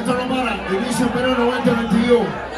esto no para. Inicio en verano 2022.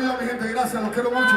Yo, mi gente. Gracias, los quiero mucho.